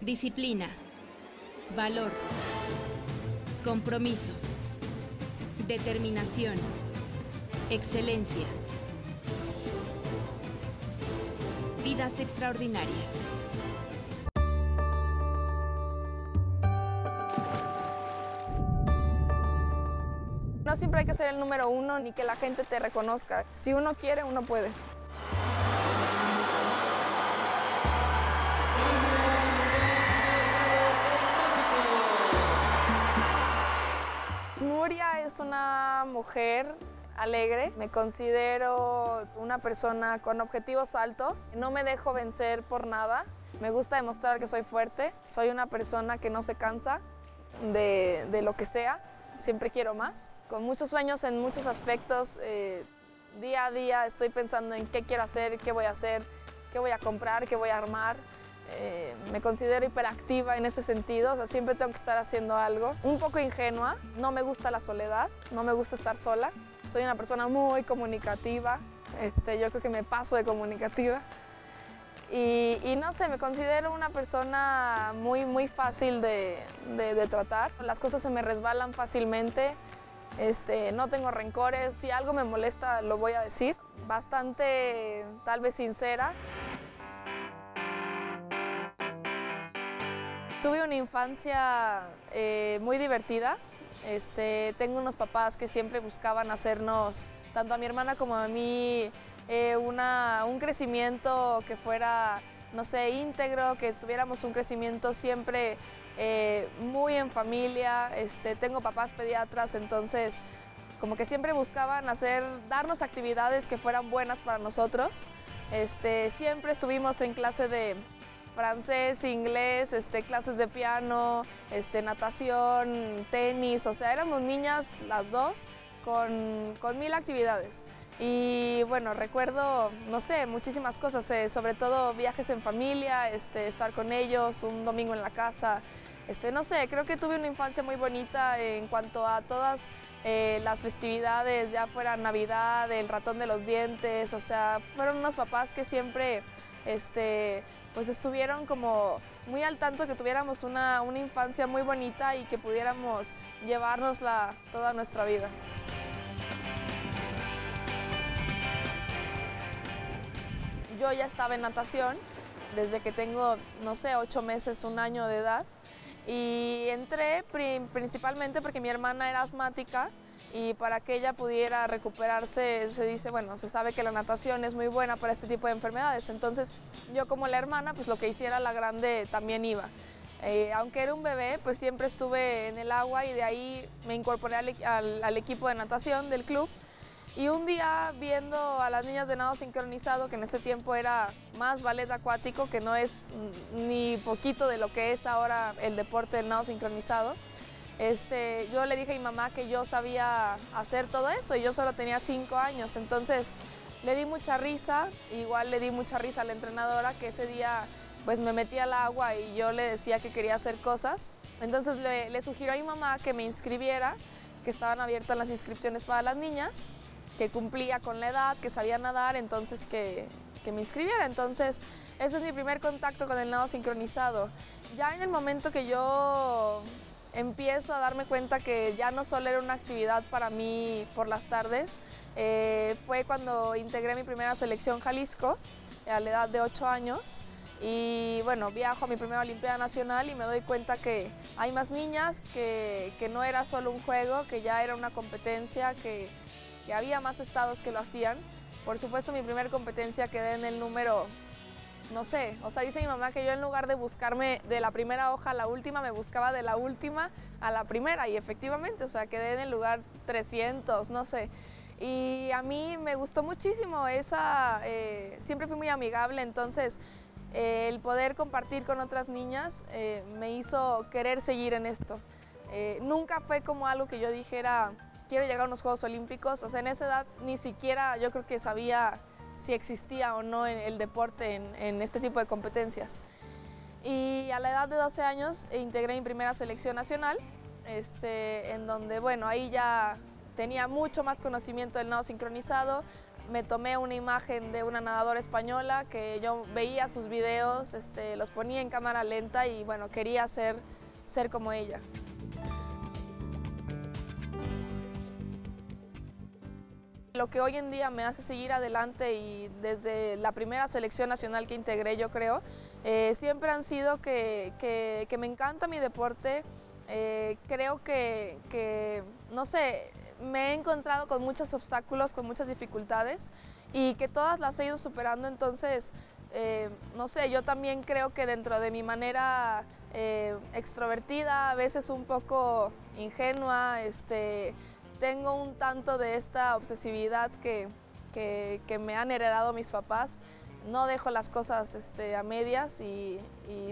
Disciplina. Valor. Compromiso. Determinación. Excelencia. Vidas extraordinarias. No siempre hay que ser el número uno ni que la gente te reconozca. Si uno quiere, uno puede. Es una mujer alegre, me considero una persona con objetivos altos, no me dejo vencer por nada, me gusta demostrar que soy fuerte, soy una persona que no se cansa de, de lo que sea, siempre quiero más, con muchos sueños en muchos aspectos, eh, día a día estoy pensando en qué quiero hacer, qué voy a hacer, qué voy a comprar, qué voy a armar. Eh, me considero hiperactiva en ese sentido, siempre tengo que estar haciendo algo. Un poco ingenua, no me gusta la soledad, no me gusta estar sola. Soy una persona muy comunicativa, este, yo creo que me paso de comunicativa. Y, no sé, me considero una persona muy, muy fácil de tratar. Las cosas se me resbalan fácilmente, este, no tengo rencores, si algo me molesta lo voy a decir. Bastante, tal vez sincera. Tuve una infancia eh, muy divertida. Este, tengo unos papás que siempre buscaban hacernos, tanto a mi hermana como a mí, eh, un crecimiento que fuera, no sé, íntegro, que tuviéramos un crecimiento siempre eh, muy en familia. Este, tengo papás pediatras, entonces como que siempre buscaban hacer, darnos actividades que fueran buenas para nosotros. Este, siempre estuvimos en clase de francés, inglés, este, clases de piano, este, natación, tenis, o sea, éramos niñas las dos con, con mil actividades. Y bueno, recuerdo, no sé, muchísimas cosas, eh, sobre todo viajes en familia, este, estar con ellos, un domingo en la casa. Este, no sé, creo que tuve una infancia muy bonita en cuanto a todas eh, las festividades, ya fuera Navidad, el ratón de los dientes, o sea, fueron unos papás que siempre este, pues estuvieron como muy al tanto que tuviéramos una, una infancia muy bonita y que pudiéramos llevárnosla toda nuestra vida. Yo ya estaba en natación desde que tengo, no sé, ocho meses, un año de edad. Y entré pri- principalmente porque mi hermana era asmática y para que ella pudiera recuperarse, se dice, bueno, se sabe que la natación es muy buena para este tipo de enfermedades. Entonces yo como la hermana, pues lo que hiciera la grande también iba. Eh, aunque era un bebé, pues siempre estuve en el agua y de ahí me incorporé al, al- al equipo de natación del club. Y un día viendo a las niñas de nado sincronizado, que en ese tiempo era más ballet acuático, que no es ni poquito de lo que es ahora el deporte del nado sincronizado, este, yo le dije a mi mamá que yo sabía hacer todo eso y yo solo tenía cinco años. Entonces le di mucha risa, igual le di mucha risa a la entrenadora que ese día pues me metí al agua y yo le decía que quería hacer cosas. Entonces le, le sugirió a mi mamá que me inscribiera, que estaban abiertas las inscripciones para las niñas, que cumplía con la edad, que sabía nadar, entonces que, que me inscribiera. Entonces ese es mi primer contacto con el nado sincronizado. Ya en el momento que yo empiezo a darme cuenta que ya no solo era una actividad para mí por las tardes, eh, fue cuando integré mi primera selección Jalisco a la edad de 8 años. Y bueno, viajo a mi primera Olimpiada Nacional y me doy cuenta que hay más niñas, que, que no era solo un juego, que ya era una competencia, que, que había más estados que lo hacían. Por supuesto, mi primera competencia quedé en el número no sé, o sea, dice mi mamá que yo en lugar de buscarme de la primera hoja a la última, me buscaba de la última a la primera y efectivamente, o sea, quedé en el lugar 300, no sé. Y a mí me gustó muchísimo esa, eh, siempre fui muy amigable, entonces eh, el poder compartir con otras niñas eh, me hizo querer seguir en esto. Nunca fue como algo que yo dijera, quiero llegar a unos Juegos Olímpicos, o sea, en esa edad ni siquiera yo creo que sabía si existía o no el deporte en, en este tipo de competencias. Y a la edad de 12 años eh, integré mi primera selección nacional, este, en donde, bueno, ahí ya tenía mucho más conocimiento del nado sincronizado, me tomé una imagen de una nadadora española que yo veía sus videos, este, los ponía en cámara lenta y bueno, quería ser, ser como ella. Lo que hoy en día me hace seguir adelante y desde la primera selección nacional que integré yo creo, eh, siempre han sido que, que, me encanta mi deporte, eh, creo que, que, no sé, me he encontrado con muchos obstáculos, con muchas dificultades y que todas las he ido superando, entonces, eh, no sé, yo también creo que dentro de mi manera extrovertida, a veces un poco ingenua, este, tengo un tanto de esta obsesividad que, me han heredado mis papás. No dejo las cosas este, a medias y,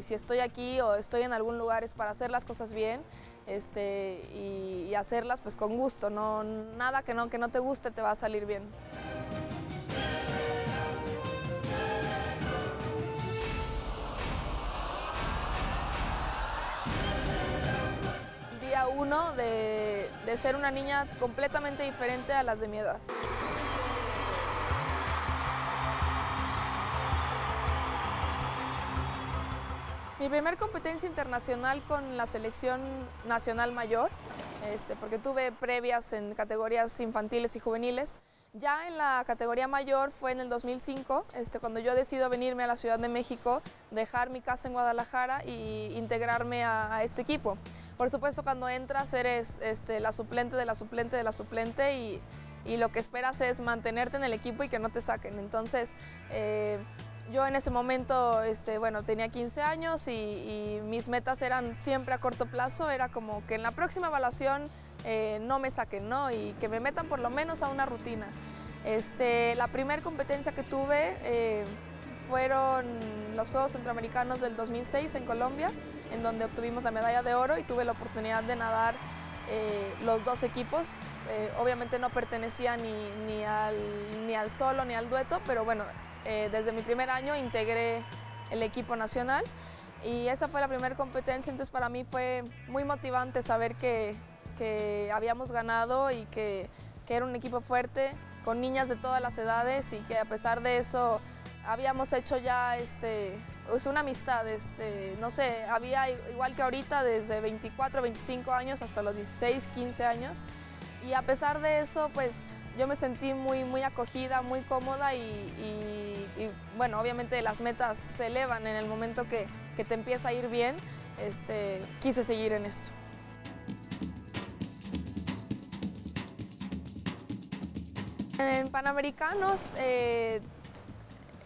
si estoy aquí o estoy en algún lugar es para hacer las cosas bien este, y, hacerlas pues con gusto. No, nada que no, que no te guste te va a salir bien. Uno de, ser una niña completamente diferente a las de mi edad. Mi primer competencia internacional con la selección nacional mayor, este, porque tuve previas en categorías infantiles y juveniles, ya en la categoría mayor fue en el 2005, este, cuando yo decido venirme a la Ciudad de México, dejar mi casa en Guadalajara e integrarme a, este equipo. Por supuesto, cuando entras eres este, la suplente de la suplente de la suplente y, lo que esperas es mantenerte en el equipo y que no te saquen. Entonces, eh, yo en ese momento, este, bueno, tenía 15 años y, y, mis metas eran siempre a corto plazo, era como que en la próxima evaluación eh, no me saquen, ¿no? Y que me metan por lo menos a una rutina. Este, la primera competencia que tuve eh, fueron los Juegos Centroamericanos del 2006 en Colombia, en donde obtuvimos la medalla de oro y tuve la oportunidad de nadar eh, los dos equipos. obviamente no pertenecía ni, ni, al, ni al solo ni al dueto, pero bueno, desde mi primer año integré el equipo nacional y esa fue la primera competencia, entonces para mí fue muy motivante saber que, que habíamos ganado y que, era un equipo fuerte, con niñas de todas las edades y que a pesar de eso habíamos hecho ya este, pues una amistad, este, no sé, había igual que ahorita desde 24, 25 años hasta los 16, 15 años y a pesar de eso pues yo me sentí muy, muy acogida, muy cómoda y, bueno, obviamente las metas se elevan en el momento que, que te empieza a ir bien, este, quise seguir en esto. En Panamericanos, eh,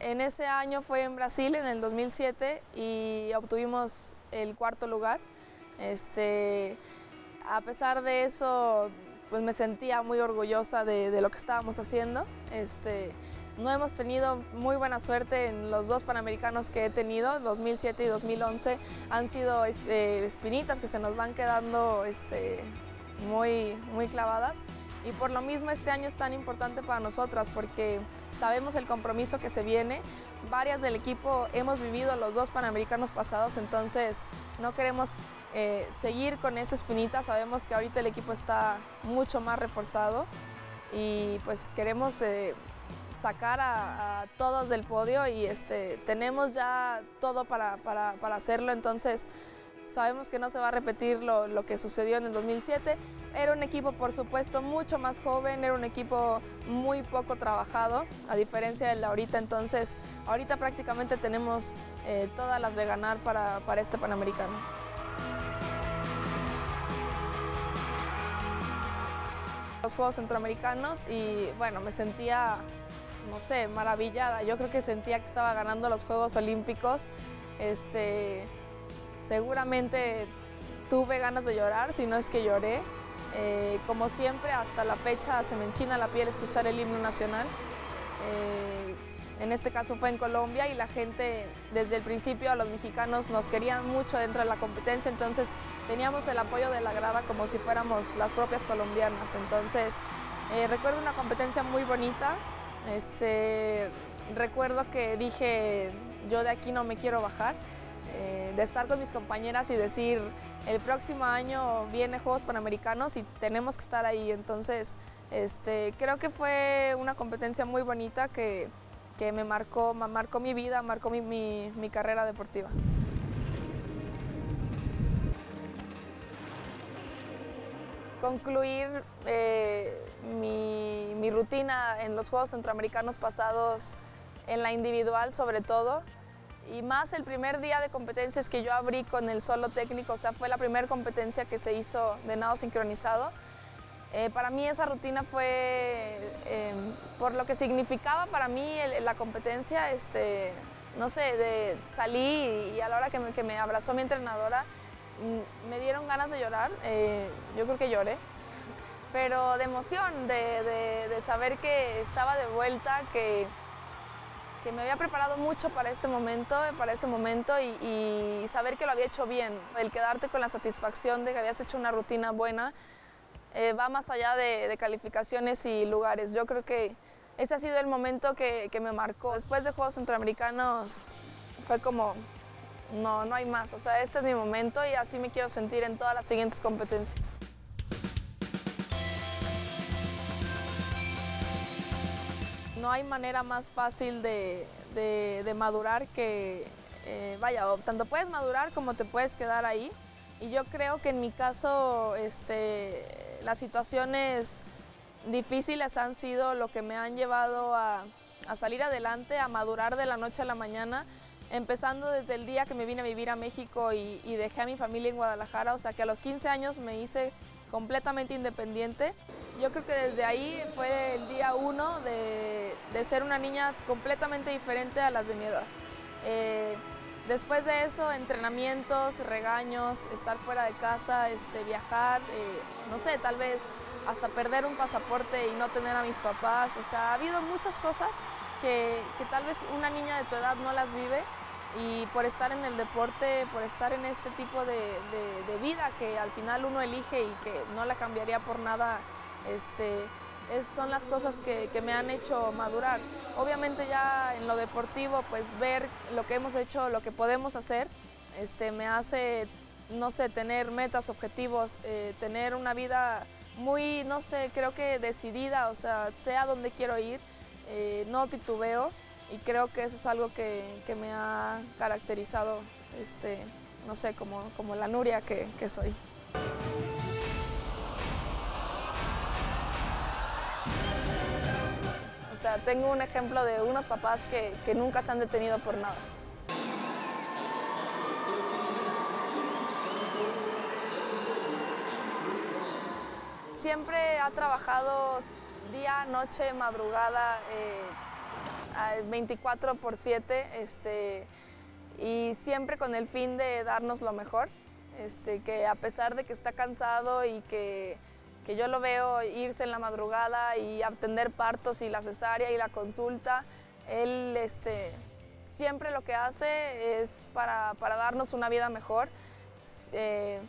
en ese año fue en Brasil, en el 2007, y obtuvimos el cuarto lugar. Este, a pesar de eso, pues me sentía muy orgullosa de, lo que estábamos haciendo. Este, no hemos tenido muy buena suerte en los dos Panamericanos que he tenido, 2007 y 2011. Han sido eh, espinitas que se nos van quedando este, muy, muy clavadas y por lo mismo este año es tan importante para nosotras porque sabemos el compromiso que se viene. Varias del equipo hemos vivido los dos Panamericanos pasados, entonces no queremos eh, seguir con esa espinita. Sabemos que ahorita el equipo está mucho más reforzado y pues queremos eh, sacar a, todos del podio y este, tenemos ya todo para, para, para hacerlo, entonces Sabemos que no se va a repetir lo, que sucedió en el 2007. Era un equipo, por supuesto, mucho más joven, era un equipo muy poco trabajado, a diferencia del ahorita. Entonces, ahorita prácticamente tenemos eh, todas las de ganar para, para este Panamericano. Los Juegos Centroamericanos y bueno, me sentía, no sé, maravillada. Yo creo que sentía que estaba ganando los Juegos Olímpicos. Este, Seguramente tuve ganas de llorar, si no es que lloré. Eh, como siempre, hasta la fecha se me enchina la piel escuchar el himno nacional. Eh, en este caso fue en Colombia y la gente desde el principio a los mexicanos nos querían mucho dentro de la competencia, entonces teníamos el apoyo de la grada como si fuéramos las propias colombianas. Entonces eh, recuerdo una competencia muy bonita. Este, recuerdo que dije, yo de aquí no me quiero bajar. De estar con mis compañeras y decir, el próximo año viene Juegos Panamericanos y tenemos que estar ahí. Entonces, este, creo que fue una competencia muy bonita que, que me marcó, marcó mi vida, marcó mi, mi, mi carrera deportiva. Concluir eh, mi, mi rutina en los Juegos Centroamericanos pasados, en la individual sobre todo, y más el primer día de competencias que yo abrí con el solo técnico, o sea, fue la primera competencia que se hizo de nado sincronizado. Eh, para mí esa rutina fue, em, por lo que significaba para mí la competencia, este, no sé, de salí y, a la hora que me, que me abrazó mi entrenadora, mm, me dieron ganas de llorar, eh, yo creo que lloré, pero de emoción, de, de, de saber que estaba de vuelta, que que me había preparado mucho para este momento, para ese momento y, saber que lo había hecho bien. El quedarte con la satisfacción de que habías hecho una rutina buena eh, va más allá de, calificaciones y lugares. Yo creo que ese ha sido el momento que, que, me marcó. Después de Juegos Centroamericanos fue como, no, no hay más. O sea, este es mi momento y así me quiero sentir en todas las siguientes competencias. No hay manera más fácil de, madurar que, eh, vaya, tanto puedes madurar como te puedes quedar ahí. Y yo creo que en mi caso este, las situaciones difíciles han sido lo que me han llevado a, salir adelante, a madurar de la noche a la mañana, empezando desde el día que me vine a vivir a México y, y dejé a mi familia en Guadalajara, o sea que a los 15 años me hice completamente independiente. Yo creo que desde ahí fue el día uno de, ser una niña completamente diferente a las de mi edad. Eh, después de eso, entrenamientos, regaños, estar fuera de casa, este, viajar, eh, no sé, tal vez hasta perder un pasaporte y no tener a mis papás. O sea, ha habido muchas cosas que, que tal vez una niña de tu edad no las vive y por estar en el deporte, por estar en este tipo de, vida que al final uno elige y que no la cambiaría por nada, este, son las cosas que, me han hecho madurar. Obviamente ya en lo deportivo, pues ver lo que hemos hecho, lo que podemos hacer, este, me hace, no sé, tener metas, objetivos, eh, tener una vida muy, no sé, creo que decidida, o sea, sé a dónde quiero ir, eh, no titubeo y creo que eso es algo que, me ha caracterizado, este, no sé, como, como la Nuria que, soy. O sea, tengo un ejemplo de unos papás que, que nunca se han detenido por nada. Siempre ha trabajado día, noche, madrugada. Eh, 24 por 7 este, y siempre con el fin de darnos lo mejor, este, que a pesar de que está cansado y que, que yo lo veo irse en la madrugada y atender partos y la cesárea y la consulta, él este, siempre lo que hace es para, para darnos una vida mejor. Eh,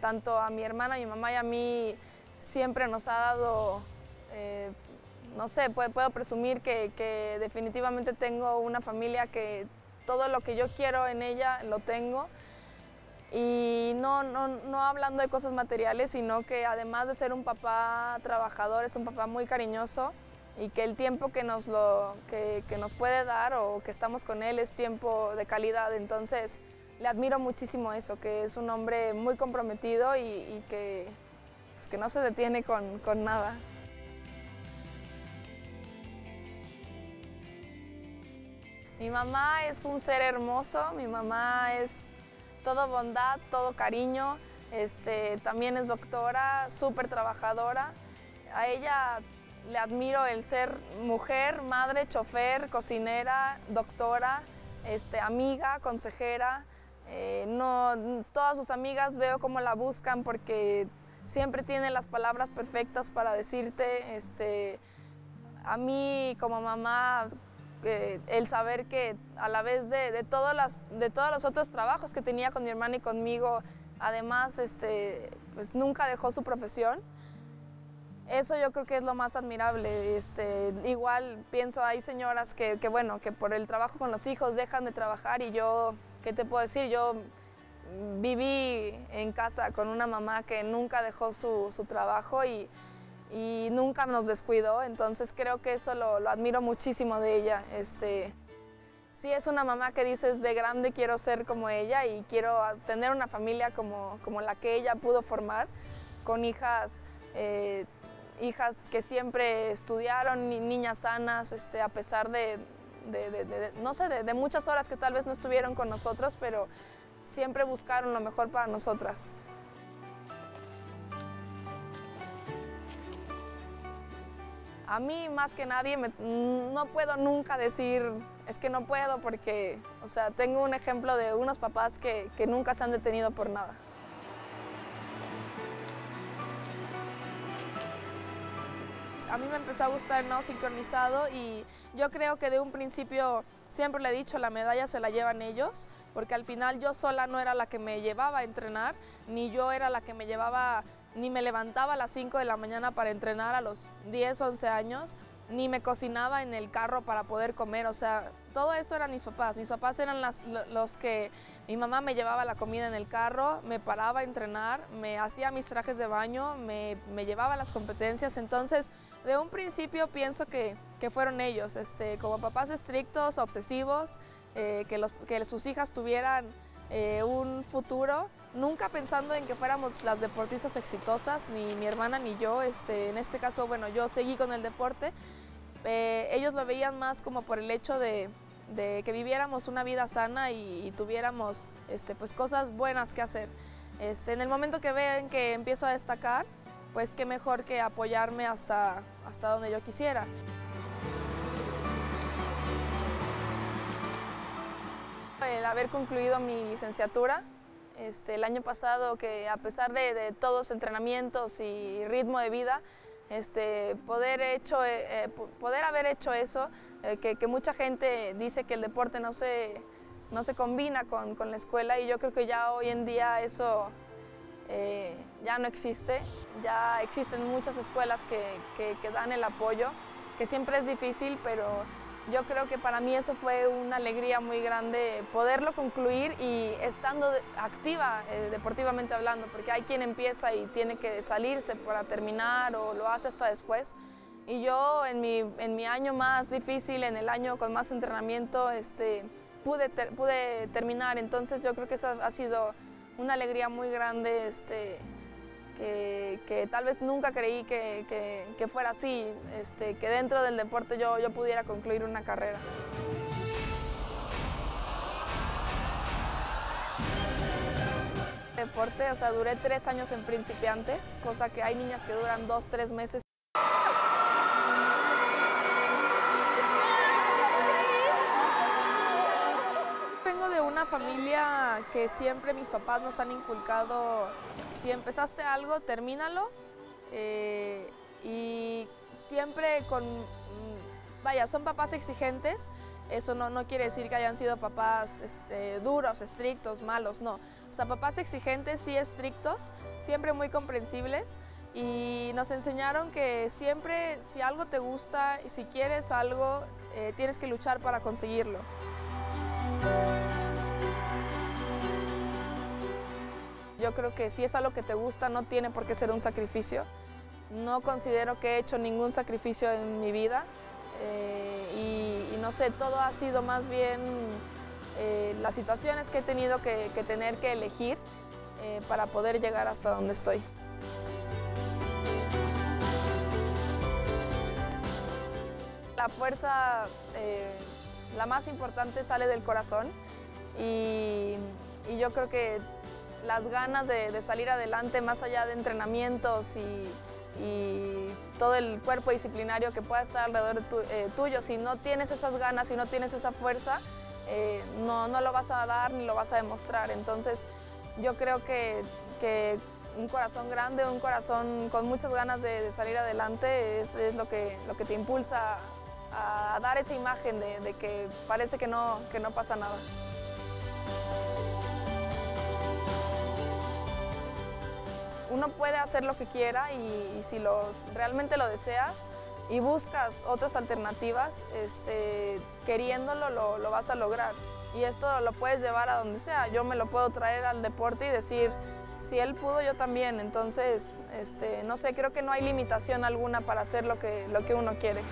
tanto a mi hermana, a mi mamá y a mí siempre nos ha dado eh, no sé, puedo, presumir que, definitivamente tengo una familia que todo lo que yo quiero en ella lo tengo. Y no, no, hablando de cosas materiales, sino que además de ser un papá trabajador, es un papá muy cariñoso y que el tiempo que nos, lo, que, nos puede dar o que estamos con él es tiempo de calidad. Entonces, le admiro muchísimo eso, que es un hombre muy comprometido y, que, pues, que no se detiene con, con nada. Mi mamá es un ser hermoso, mi mamá es todo bondad, todo cariño, este, también es doctora, súper trabajadora. A ella le admiro el ser mujer, madre, chofer, cocinera, doctora, este, amiga, consejera. Eh, no, todas sus amigas veo cómo la buscan porque siempre tiene las palabras perfectas para decirte. Este, a mí como mamá el saber que a la vez de, de, las, de todos los otros trabajos que tenía con mi hermana y conmigo, además este, pues nunca dejó su profesión. Eso yo creo que es lo más admirable. Este, igual pienso, hay señoras que, que, bueno, que por el trabajo con los hijos dejan de trabajar y yo ¿qué te puedo decir? Yo viví en casa con una mamá que nunca dejó su, su trabajo y, y, nunca nos descuidó, entonces creo que eso lo, lo, admiro muchísimo de ella. Este, sí es una mamá que dices de grande quiero ser como ella y quiero tener una familia como, como la que ella pudo formar, con hijas, eh, hijas que siempre estudiaron, niñas sanas, este, a pesar de, de, no sé, de muchas horas que tal vez no estuvieron con nosotros, pero siempre buscaron lo mejor para nosotras. A mí más que nadie me, no puedo nunca decir es que no puedo porque, o sea, tengo un ejemplo de unos papás que, que nunca se han detenido por nada. a mí me empezó a gustar el no sincronizado y yo creo que de un principio siempre le he dicho la medalla se la llevan ellos porque al final yo sola no era la que me llevaba a entrenar ni yo era la que me llevaba ni me levantaba a las 5 de la mañana para entrenar a los 10, 11 años ni me cocinaba en el carro para poder comer, o sea, todo eso eran mis papás. Mis papás eran las, los que mi mamá me llevaba la comida en el carro, me paraba a entrenar, me hacía mis trajes de baño, me, me llevaba a las competencias. Entonces, de un principio pienso que, que fueron ellos, este, como papás estrictos, obsesivos, eh, que, los, que sus hijas tuvieran eh, un futuro, nunca pensando en que fuéramos las deportistas exitosas, ni mi hermana ni yo. Este, en este caso, bueno, yo seguí con el deporte. Eh, ellos lo veían más como por el hecho de, de que viviéramos una vida sana y, tuviéramos este, pues, cosas buenas que hacer. Este, en el momento que ven que empiezo a destacar, pues qué mejor que apoyarme hasta, hasta donde yo quisiera. El haber concluido mi licenciatura este, el año pasado, que a pesar de, de todos entrenamientos y ritmo de vida, este, poder, hecho, eh, poder haber hecho eso, eh, que, que, mucha gente dice que el deporte no se, no se combina con, con, la escuela y yo creo que ya hoy en día eso eh, ya no existe, ya existen muchas escuelas que, que, que dan el apoyo, que siempre es difícil, pero yo creo que para mí eso fue una alegría muy grande poderlo concluir y estando activa eh, deportivamente hablando, porque hay quien empieza y tiene que salirse para terminar o lo hace hasta después. Y yo en mi, en mi año más difícil, en el año con más entrenamiento, este, pude, ter, pude terminar. Entonces yo creo que eso ha sido una alegría muy grande este, que, que, tal vez nunca creí que, que, fuera así, este, que dentro del deporte yo, yo pudiera concluir una carrera. Deporte, o sea, duré tres años en principiantes, cosa que hay niñas que duran dos, tres meses. Vengo de una familia que siempre mis papás nos han inculcado si empezaste algo, termínalo. Eh, y siempre con, vaya, son papás exigentes, eso no, no, quiere decir que hayan sido papás este, duros, estrictos, malos, no. O sea, papás exigentes, sí estrictos, siempre muy comprensibles y nos enseñaron que siempre si algo te gusta y si quieres algo, eh, tienes que luchar para conseguirlo. Yo creo que si es algo que te gusta no tiene por qué ser un sacrificio. No considero que he hecho ningún sacrificio en mi vida eh, y, no sé, todo ha sido más bien eh, las situaciones que he tenido que, tener que elegir eh, para poder llegar hasta donde estoy. La fuerza, la más importante, sale del corazón y, y yo creo que las ganas de, salir adelante más allá de entrenamientos y, todo el cuerpo disciplinario que pueda estar alrededor eh, tuyo. Si no tienes esas ganas, si no tienes esa fuerza, eh, no, no, lo vas a dar ni lo vas a demostrar. Entonces yo creo que, un corazón grande, un corazón con muchas ganas de, salir adelante es, lo, que, lo que te impulsa a, a dar esa imagen de, de que parece que no, que no pasa nada. Uno puede hacer lo que quiera y, si los, realmente lo deseas y buscas otras alternativas, este, queriéndolo lo, vas a lograr. y esto lo puedes llevar a donde sea. Yo me lo puedo traer al deporte y decir, si él pudo, yo también. Entonces, este, no sé, creo que no hay limitación alguna para hacer lo que, lo que uno quiere.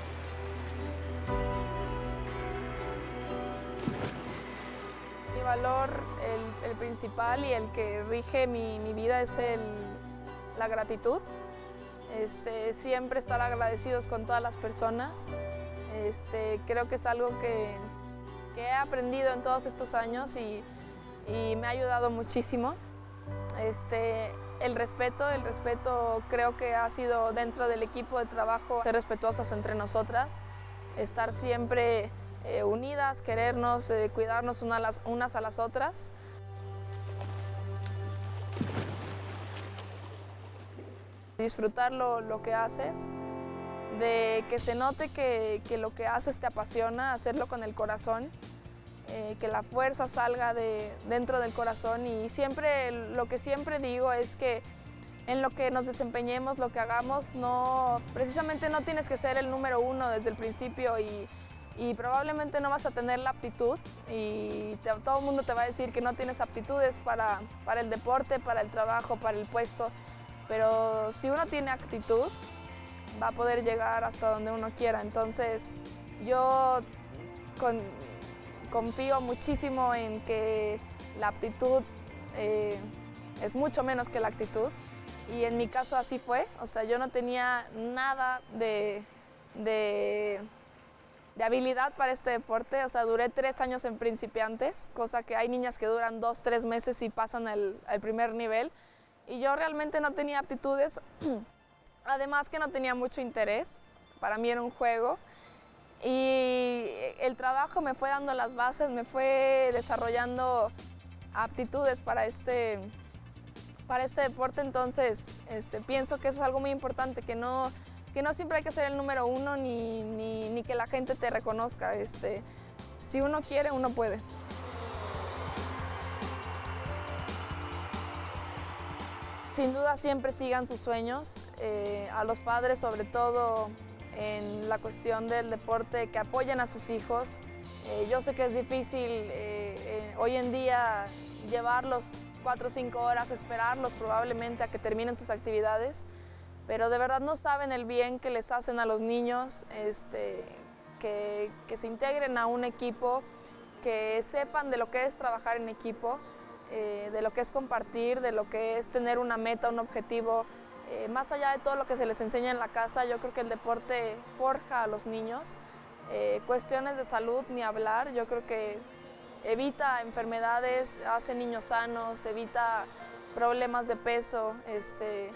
Mi valor, el, principal y el que rige mi vida es el, la gratitud. Este, siempre estar agradecidos con todas las personas. Este, creo que es algo que, que, he aprendido en todos estos años y, y me ha ayudado muchísimo. Este, el respeto, el respeto creo que ha sido dentro del equipo de trabajo ser respetuosas entre nosotras, estar siempre eh, unidas, querernos, eh, cuidarnos unas a las otras. Disfrutar lo, lo, que haces, de que se note que, que, lo que haces te apasiona, hacerlo con el corazón, eh, que la fuerza salga de dentro del corazón. Y siempre lo que siempre digo es que en lo que nos desempeñemos, lo que hagamos, no, precisamente no tienes que ser el número uno desde el principio y, y probablemente no vas a tener la aptitud. Y todo el mundo te va a decir que no tienes aptitudes para, para el deporte, para el trabajo, para el puesto, pero si uno tiene actitud va a poder llegar hasta donde uno quiera. Entonces yo con, confío muchísimo en que la aptitud eh, es mucho menos que la actitud y en mi caso así fue, o sea, yo no tenía nada de, de de habilidad para este deporte. O sea, duré tres años en principiantes, cosa que hay niñas que duran dos, tres meses y pasan al, primer nivel. Y yo realmente no tenía aptitudes, además que no tenía mucho interés. Para mí era un juego. Y el trabajo me fue dando las bases, me fue desarrollando aptitudes para este, para este deporte. Entonces, este, pienso que eso es algo muy importante, que no que no siempre hay que ser el número uno ni, ni, que la gente te reconozca. Este, si uno quiere, uno puede. Sin duda siempre sigan sus sueños, eh, a los padres sobre todo en la cuestión del deporte, que apoyen a sus hijos. Eh, yo sé que es difícil eh, eh, hoy en día llevarlos cuatro o cinco horas, esperarlos probablemente a que terminen sus actividades, pero de verdad no saben el bien que les hacen a los niños, este, que, que, se integren a un equipo, que sepan de lo que es trabajar en equipo, eh, de lo que es compartir, de lo que es tener una meta, un objetivo. Eh, más allá de todo lo que se les enseña en la casa, yo creo que el deporte forja a los niños. Eh, cuestiones de salud, ni hablar, yo creo que evita enfermedades, hace niños sanos, evita problemas de peso. Este,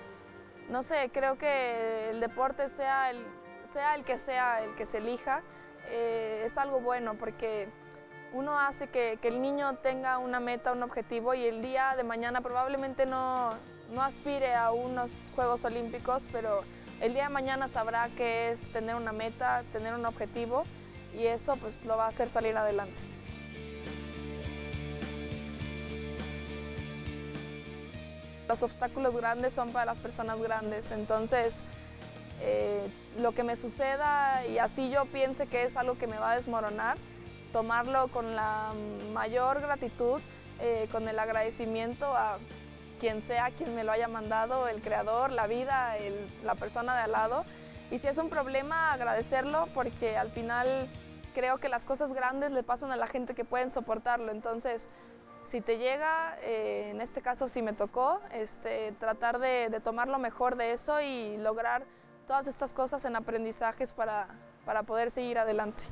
no sé, creo que el deporte sea el, sea el que sea, el que se elija, es algo bueno porque uno hace que, el niño tenga una meta, un objetivo y el día de mañana probablemente no, no aspire a unos Juegos Olímpicos, pero el día de mañana sabrá qué es tener una meta, tener un objetivo y eso pues lo va a hacer salir adelante. Los obstáculos grandes son para las personas grandes, entonces eh, lo que me suceda y así yo piense que es algo que me va a desmoronar, tomarlo con la mayor gratitud, eh, con el agradecimiento a quien sea, quien me lo haya mandado, el creador, la vida, el, la persona de al lado. Y si es un problema, agradecerlo porque al final creo que las cosas grandes le pasan a la gente que pueden soportarlo. Entonces, si te llega, eh, en este caso si me tocó, este, tratar de, de, tomar lo mejor de eso y lograr todas estas cosas en aprendizajes para, para poder seguir adelante.